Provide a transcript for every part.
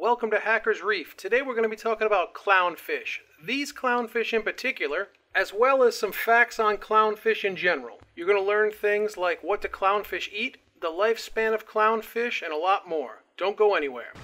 Welcome to Hackers Reef. Today we're going to be talking about clownfish. These clownfish in particular, as well as some facts on clownfish in general. You're going to learn things like what do clownfish eat, the lifespan of clownfish, and a lot more. Don't go anywhere.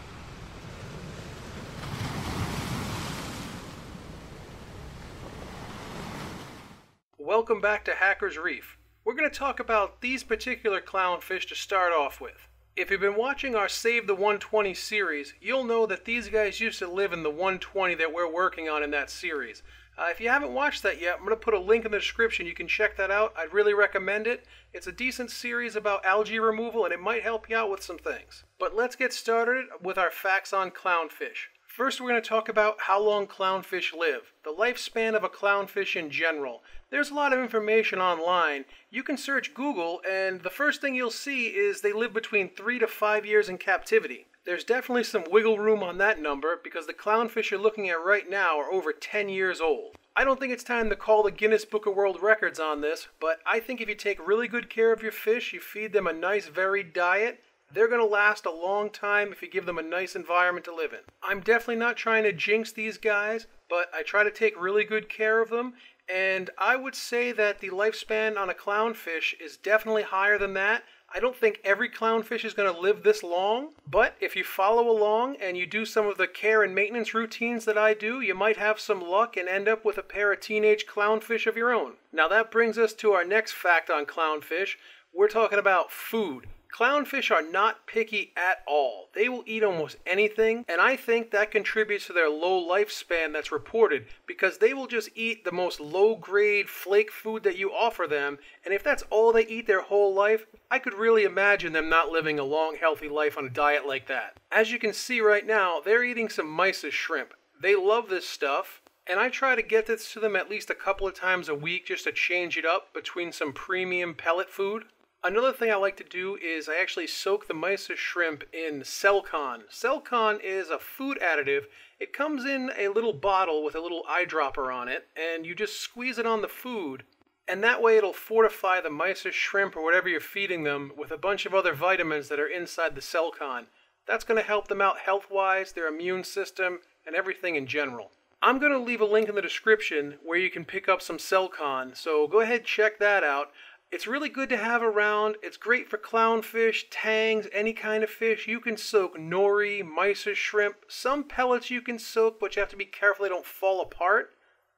Welcome back to Hackers Reef. We're going to talk about these particular clownfish to start off with. If you've been watching our Save the 120 series, you'll know that these guys used to live in the 120 that we're working on in that series. Uh, if you haven't watched that yet, I'm going to put a link in the description. You can check that out. I'd really recommend it. It's a decent series about algae removal and it might help you out with some things. But let's get started with our facts on clownfish. First, we're going to talk about how long clownfish live, the lifespan of a clownfish in general. There's a lot of information online. You can search Google, and the first thing you'll see is they live between three to five years in captivity. There's definitely some wiggle room on that number because the clownfish you're looking at right now are over 10 years old. I don't think it's time to call the Guinness Book of World Records on this, but I think if you take really good care of your fish, you feed them a nice varied diet, they're going to last a long time if you give them a nice environment to live in. I'm definitely not trying to jinx these guys, but I try to take really good care of them. And I would say that the lifespan on a clownfish is definitely higher than that. I don't think every clownfish is going to live this long, but if you follow along and you do some of the care and maintenance routines that I do, you might have some luck and end up with a pair of teenage clownfish of your own. Now that brings us to our next fact on clownfish. We're talking about food. Clownfish are not picky at all. They will eat almost anything, and I think that contributes to their low lifespan that's reported because they will just eat the most low grade flake food that you offer them, and if that's all they eat their whole life, I could really imagine them not living a long, healthy life on a diet like that. As you can see right now, they're eating some mysis shrimp. They love this stuff, and I try to get this to them at least a couple of times a week just to change it up between some premium pellet food. Another thing I like to do is I actually soak the mysis shrimp in Selcon. Selcon is a food additive. It comes in a little bottle with a little eyedropper on it, and you just squeeze it on the food, and that way it'll fortify the mysis shrimp or whatever you're feeding them with a bunch of other vitamins that are inside the Selcon. That's going to help them out health-wise, their immune system, and everything in general. I'm going to leave a link in the description where you can pick up some Selcon, so go ahead and check that out. It's really good to have around. It's great for clownfish, tangs, any kind of fish. You can soak nori, mysis shrimp. Some pellets you can soak, but you have to be careful they don't fall apart.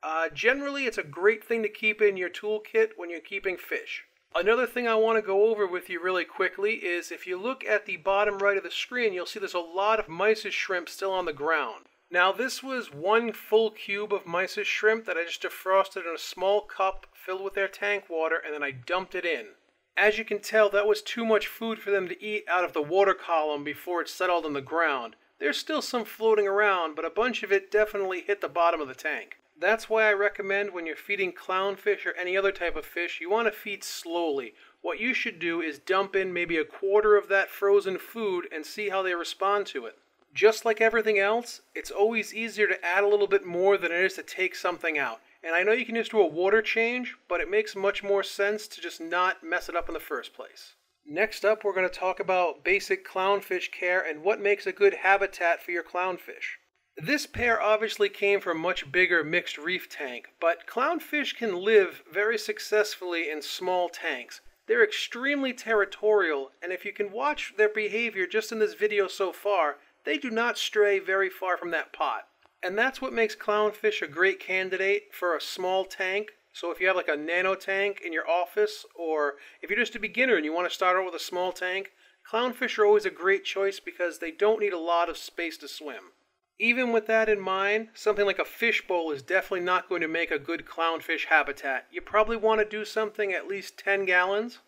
Uh, generally, it's a great thing to keep in your toolkit when you're keeping fish. Another thing I want to go over with you really quickly is if you look at the bottom right of the screen, you'll see there's a lot of mysis shrimp still on the ground. Now this was one full cube of mysis shrimp that I just defrosted in a small cup filled with their tank water and then I dumped it in. As you can tell that was too much food for them to eat out of the water column before it settled on the ground. There's still some floating around but a bunch of it definitely hit the bottom of the tank. That's why I recommend when you're feeding clownfish or any other type of fish, you want to feed slowly. What you should do is dump in maybe a quarter of that frozen food and see how they respond to it just like everything else, it's always easier to add a little bit more than it is to take something out. And I know you can just do a water change, but it makes much more sense to just not mess it up in the first place. Next up, we're going to talk about basic clownfish care and what makes a good habitat for your clownfish. This pair obviously came from a much bigger mixed reef tank, but clownfish can live very successfully in small tanks. They're extremely territorial, and if you can watch their behavior just in this video so far, they do not stray very far from that pot. And that's what makes clownfish a great candidate for a small tank. So if you have like a nano tank in your office, or if you're just a beginner and you want to start out with a small tank, clownfish are always a great choice because they don't need a lot of space to swim. Even with that in mind, something like a fishbowl is definitely not going to make a good clownfish habitat. You probably want to do something at least 10 gallons.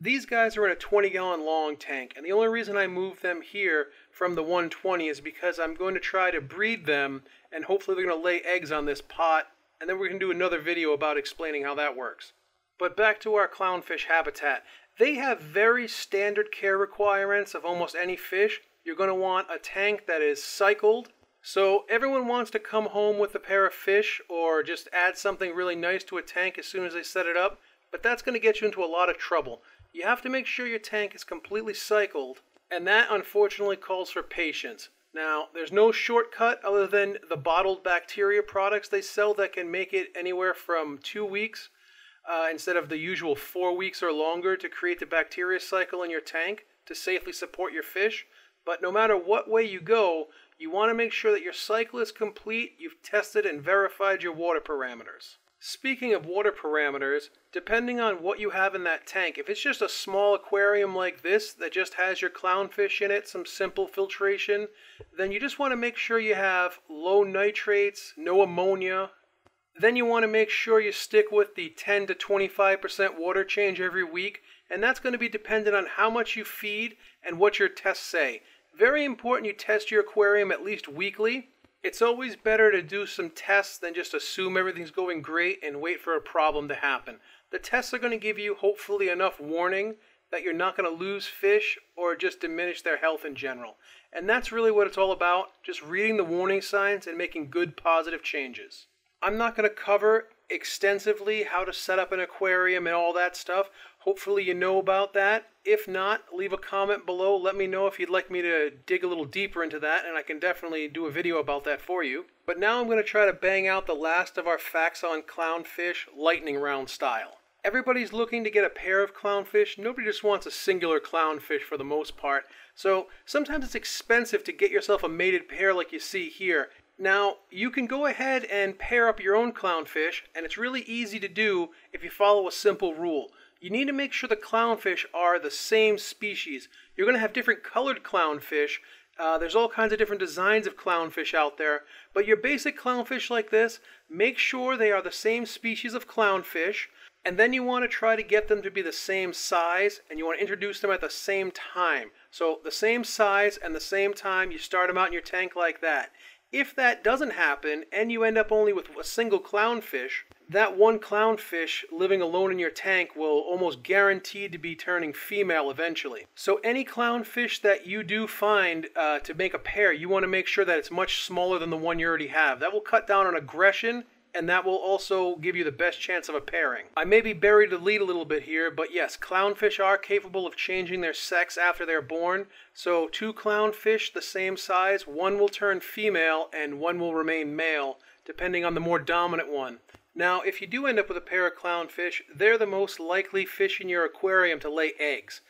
These guys are in a 20 gallon long tank, and the only reason I moved them here from the 120 is because I'm going to try to breed them and hopefully they're going to lay eggs on this pot and then we're going to do another video about explaining how that works. But back to our clownfish habitat. They have very standard care requirements of almost any fish. You're going to want a tank that is cycled. So everyone wants to come home with a pair of fish or just add something really nice to a tank as soon as they set it up, but that's going to get you into a lot of trouble. You have to make sure your tank is completely cycled and that unfortunately calls for patience. Now, there's no shortcut other than the bottled bacteria products they sell that can make it anywhere from two weeks uh, instead of the usual four weeks or longer to create the bacteria cycle in your tank to safely support your fish. But no matter what way you go, you want to make sure that your cycle is complete, you've tested and verified your water parameters. Speaking of water parameters, depending on what you have in that tank, if it's just a small aquarium like this that just has your clownfish in it, some simple filtration, then you just want to make sure you have low nitrates, no ammonia. Then you want to make sure you stick with the 10 to 25% water change every week, and that's going to be dependent on how much you feed and what your tests say. Very important you test your aquarium at least weekly it's always better to do some tests than just assume everything's going great and wait for a problem to happen. The tests are going to give you hopefully enough warning that you're not going to lose fish or just diminish their health in general. And that's really what it's all about, just reading the warning signs and making good positive changes. I'm not going to cover extensively how to set up an aquarium and all that stuff. Hopefully you know about that. If not, leave a comment below. Let me know if you'd like me to dig a little deeper into that, and I can definitely do a video about that for you. But now I'm going to try to bang out the last of our facts on clownfish, lightning round style. Everybody's looking to get a pair of clownfish. Nobody just wants a singular clownfish for the most part. So sometimes it's expensive to get yourself a mated pair like you see here. Now, you can go ahead and pair up your own clownfish, and it's really easy to do if you follow a simple rule you need to make sure the clownfish are the same species. You're going to have different colored clownfish. Uh, there's all kinds of different designs of clownfish out there, but your basic clownfish like this, make sure they are the same species of clownfish, and then you want to try to get them to be the same size, and you want to introduce them at the same time. So the same size and the same time, you start them out in your tank like that. If that doesn't happen, and you end up only with a single clownfish, that one clownfish living alone in your tank will almost guaranteed to be turning female eventually. So any clownfish that you do find uh, to make a pair, you want to make sure that it's much smaller than the one you already have. That will cut down on aggression and that will also give you the best chance of a pairing. I may be buried the lead a little bit here, but yes, clownfish are capable of changing their sex after they're born. So two clownfish the same size, one will turn female and one will remain male, depending on the more dominant one. Now, if you do end up with a pair of clownfish, they're the most likely fish in your aquarium to lay eggs.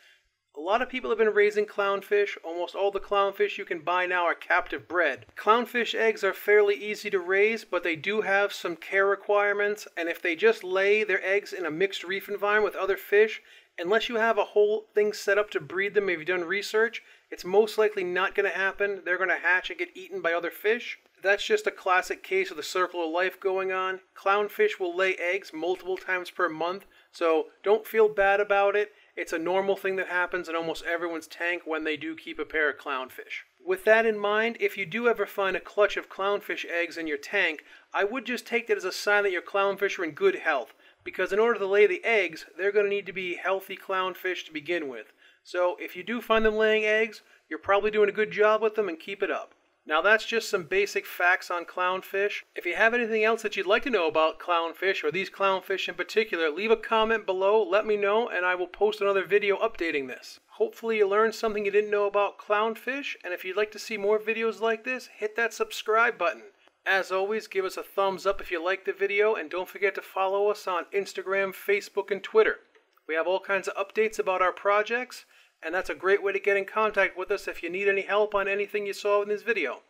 A lot of people have been raising clownfish. Almost all the clownfish you can buy now are captive bred. Clownfish eggs are fairly easy to raise, but they do have some care requirements, and if they just lay their eggs in a mixed reef environment with other fish, unless you have a whole thing set up to breed them, if you've done research, it's most likely not going to happen. They're going to hatch and get eaten by other fish. That's just a classic case of the circle of life going on. Clownfish will lay eggs multiple times per month, so don't feel bad about it. It's a normal thing that happens in almost everyone's tank when they do keep a pair of clownfish. With that in mind, if you do ever find a clutch of clownfish eggs in your tank, I would just take that as a sign that your clownfish are in good health, because in order to lay the eggs, they're going to need to be healthy clownfish to begin with. So if you do find them laying eggs, you're probably doing a good job with them and keep it up. Now that's just some basic facts on clownfish. If you have anything else that you'd like to know about clownfish or these clownfish in particular, leave a comment below, let me know, and I will post another video updating this. Hopefully you learned something you didn't know about clownfish, and if you'd like to see more videos like this, hit that subscribe button. As always, give us a thumbs up if you liked the video, and don't forget to follow us on Instagram, Facebook, and Twitter. We have all kinds of updates about our projects, and that's a great way to get in contact with us if you need any help on anything you saw in this video.